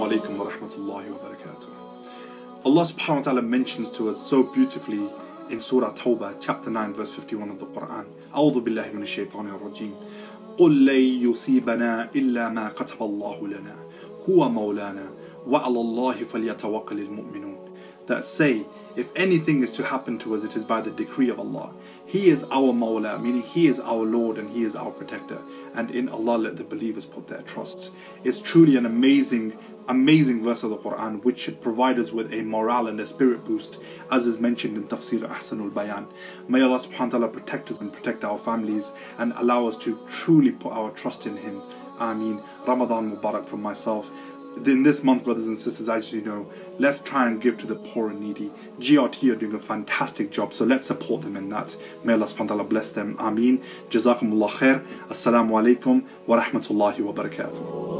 Assalamu alaikum wa rahmatullahi wa barakatuh. Allah subhanahu wa ta'ala mentions to us so beautifully in Surah Tawbah, chapter 9, verse 51 of the Quran. أعوذ بالله من الشيطان الرجيم. قل لن يصيبنا إلا ما كتب الله لنا هو مولانا وعلى الله فليتوكل المؤمنون. That say, if anything is to happen to us, it is by the decree of Allah. He is our Mawla, meaning He is our Lord and He is our protector. And in Allah let the believers put their trust. It's truly an amazing, amazing verse of the Quran which should provide us with a morale and a spirit boost, as is mentioned in Tafsir Ahsanul Bayan. May Allah subhanahu wa ta'ala protect us and protect our families and allow us to truly put our trust in Him. Ameen. Ramadan Mubarak from myself in this month, brothers and sisters, as you know, let's try and give to the poor and needy. GRT are doing a fantastic job, so let's support them in that. May Allah subhanahu wa ta'ala bless them. Ameen. Jazakumullah khair. Assalamu alaikum wa rahmatullahi wa barakatuh.